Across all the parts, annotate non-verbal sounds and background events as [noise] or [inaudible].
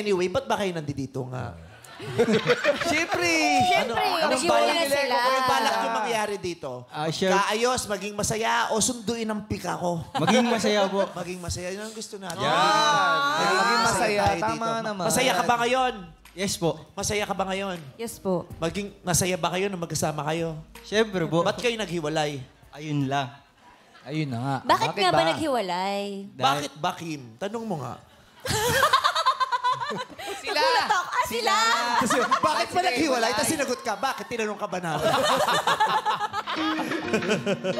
anyway, ba't ba kayo nandito nga? [laughs] Siyempre! Siyempre, Anong naghiwalay balak sila. Anong balak yung mangyari dito? Ah, sure. Kaayos, maging masaya, o sunduin ang pika ko? Maging masaya po. [laughs] Maging masaya. Yun ang gusto natin. Yan. Maging masaya. tayo Tama dito. naman. Masaya ka ba ngayon? Yes po. Masaya ka ba ngayon? Yes po. Maging masaya ba kayo na magkasama kayo? Siyempre po. Ba't kayo naghiwalay? Ayun lang. Ayun na nga. Bakit, nga ba, naghiwalay? Bakit ba, Kim? Tanong mo nga. [laughs] Sila! Ah, sila! Kasi, bakit ba naghiwalay? Tapos sinagot ka, bakit tinanong ka ba namin? [laughs]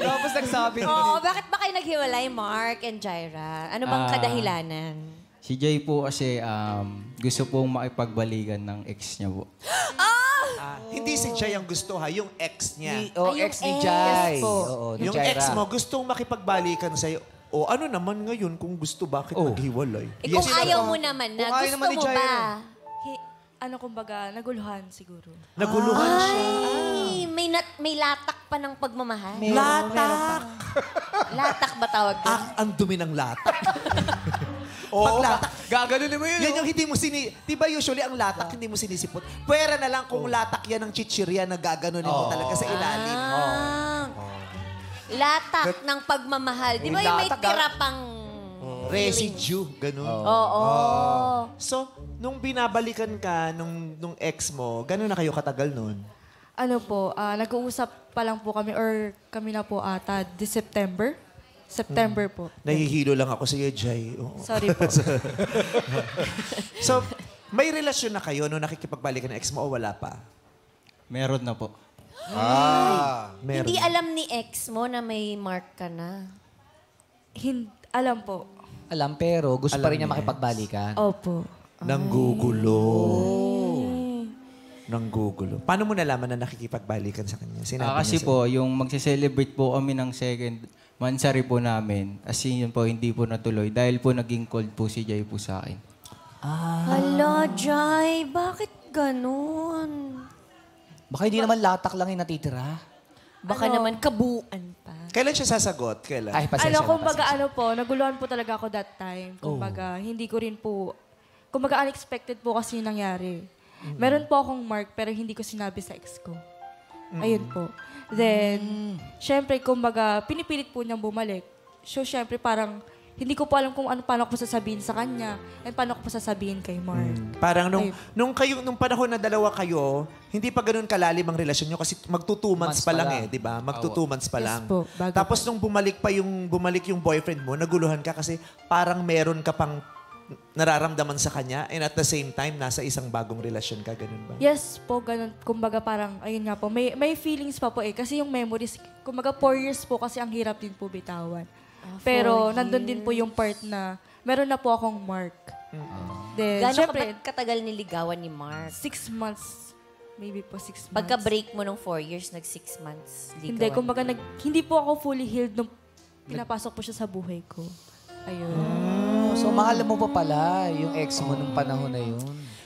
Tapos nagsabi Oo, bakit ba kayo naghiwalay, Mark and Jaira? Ano bang Ah. kadahilanan? Si Jay po kasi um, gusto pong makipagbalikan ng ex niya po. Ah, hindi si Jay ang gusto ha, yung ex niya. Oh, Ay, yung ex ni ex. Jai. Po. Oo, ni Yung Jaira. ex mo gustong makipagbalikan sa'yo. O ano naman ngayon kung gusto, bakit Oh. naghiwalay? Eh, kung ayaw mo naman na, gusto naman mo Jaira. ba? Hi- ano kumbaga, naguluhan siguro. Naguluhan siya. Ay, may, nat- may latak pa ng pagmamahal. Latak! [laughs] Latak ba tawag doon? Ah, ang dumi ng latak. [laughs] Oo, Pag latak, gaganunin mo yun. yan oh. yung hindi mo sini... Di ba usually ang latak hindi mo sinisipot? Pwera na lang kung latak yan ng chichirya na gaganunin mo talaga sa ilalim. Ah. Latak ng pagmamahal. Di ba Yung may latak, tira pang... Residue, ganun. Oo. So, nung binabalikan ka nung, nung ex mo, gano'n na kayo katagal nun? Ano po, ah, nag-uusap pa lang po kami or kami na po ata this September. September po. Nahihilo lang ako sa iyo, Jay. Oo. Sorry po. [laughs] So, may relasyon na kayo nung nakikipagbalikan ng ex mo o wala pa? Meron na po. Meron. Hindi alam ni ex mo na may mark ka na. Hin- alam po. Alam, pero gusto Alam pa rin niya niya. makipagbalikan. Opo. Nanggugulo. Nanggugulo. Paano mo nalaman na nakikipagbalikan sa kanya? Sinabi Ah, kasi niya po, yung magse-celebrate po kami ng second mansari po namin. As in, yun po, hindi po natuloy. Dahil po naging cold po si Jay po sa akin. Hala, Jai, bakit ganun? Baka hindi naman latak lang yung natitira. Baka naman kabuuan pa. Kailan siya sasagot? Kailan? Ay, pasensya ano, na, kumbaga pasensya. ano po, naguluhan po talaga ako that time. Kumbaga, hindi ko rin po, kumbaga unexpected po kasi yung nangyari. Meron po akong mark pero hindi ko sinabi sa ex ko. Ayun po. Then, syempre, kumbaga, pinipilit po niyang bumalik. So, syempre, parang, hindi ko po alam kung ano, paano ko sasabihin sa kanya and paano ko pa sasabihin kay Mark. Parang nung, Ayun. nung, kayo, nung panahon na dalawa kayo, hindi pa ganun kalalim ang relasyon nyo kasi magto two months, Months pa pa lang, lang. eh, di ba? Magto two months pa Yes lang. po, Tapos pa. nung bumalik pa yung bumalik yung boyfriend mo, naguluhan ka kasi parang meron ka pang nararamdaman sa kanya and at the same time nasa isang bagong relasyon ka, ganun ba? Yes po, ganun. Kumbaga parang, ayun nga po, may, may feelings pa po eh. Kasi yung memories, kumbaga four years po kasi ang hirap din po bitawan. Pero nandun din po yung part na meron na po akong mark. Then, Gano'n syempre, ka katagal niligawan ni Mark? six months, maybe po six months. Pagka-break mo nung four years, nag six months ligawan. Hindi, kumbaga nag, hindi po ako fully healed nung pinapasok po siya sa buhay ko. Ayun. Oh, so, mahal mo pa pala yung ex mo nung panahon na yun.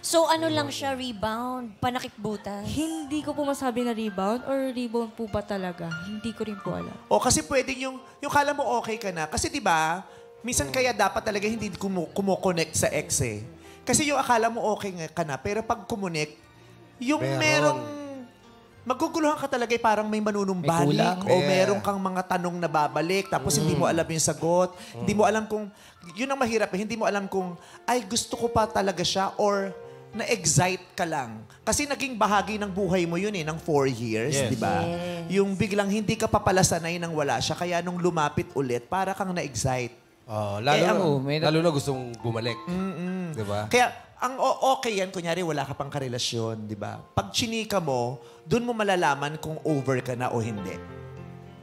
So ano lang siya, rebound, panakipbutas? Hindi ko po masabi na rebound or rebound po ba talaga? Hindi ko rin po alam. O kasi pwedeng yung, yung kala mo okay ka na. Kasi di ba minsan kaya dapat talaga hindi kumu- kumo-connect sa ex eh. Kasi yung akala mo okay nga ka na, pero pag kumonect, yung merong maguguluhan ka talaga eh, parang may May manunumbalik kulang. o meron kang mga tanong na babalik tapos hindi mo alam yung sagot. Hindi mo alam kung, yun ang mahirap eh, hindi mo alam kung, ay gusto ko pa talaga siya or na-excite ka lang. Kasi naging bahagi ng buhay mo yun eh, ng four years, di ba? Yung biglang hindi ka papalasanay nang wala siya, kaya nung lumapit ulit, para kang na-excite. Oh, lalo, Eh, ang- Oo, may- lalo na gustong bumalik. Di ba? Kaya, ang o- okay yan, kunyari wala ka pang karelasyon, di ba? Pag chinika mo, dun mo malalaman kung over ka na o hindi.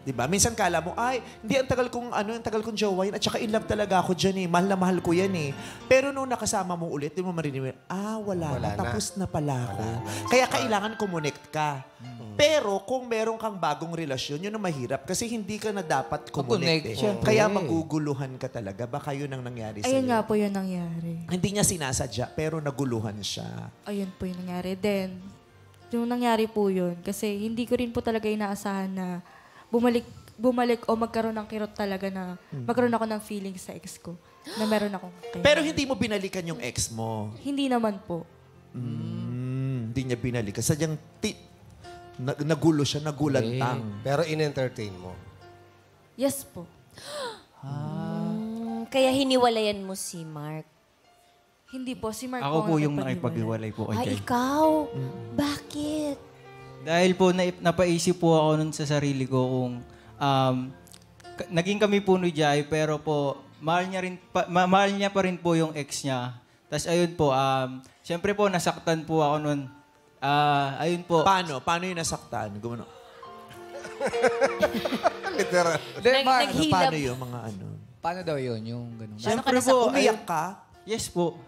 Di ba? Minsan kala mo, ay, hindi, ang tagal kong, ano, ang tagal kong jowa yan, at saka in love talaga ako dyan eh. Mahal na mahal ko yan eh. Pero nung nakasama mo ulit, di mo marinig, ah, wala, Wala na, na. tapos na pala ako. Kaya kailangan kumonect ka. Pero kung meron kang bagong relasyon, yun ang mahirap kasi hindi ka na dapat kumonect eh. syempre. Kaya maguguluhan ka talaga. Baka yun ang nangyari Ayun sa'yo. nga po yung nangyari. Hindi niya sinasadya, pero naguluhan siya. ayun po yung nangyari. Then, yung nangyari po yun, kasi hindi ko rin po talaga inaasahan na bumalik bumalik o magkaroon ng kirot talaga na magkaroon ako ng feelings sa ex ko. na meron akong kay Pero hindi mo binalikan yung ex mo. Hindi naman po. Mm, hindi niya binalikan. Sadyang ti- na- nagulo siya, nagulantang. Pero in-entertain mo. Yes po. [gasps] Mm, kaya hiniwalayan mo si Mark. Hindi po. Si Mark Ako po yung nakipaghiwalay. po kay Ay, Jai. ikaw? Bakit? Dahil po naip- napaisip po ako nun sa sarili ko kung um, naging kami po ni Jai pero po mahal niya rin pa, ma- mahal niya pa rin po yung ex niya. Tapos ayun po um syempre po nasaktan po ako nun. Ah, ayun po. Paano? Paano yung nasaktan? Gumano. [laughs] Literal. Nag- Mark, naghilab. Paano yung mga ano? paano daw yun? Yung ganun. Paano ka nasa po, Umiyak ka? Yes po.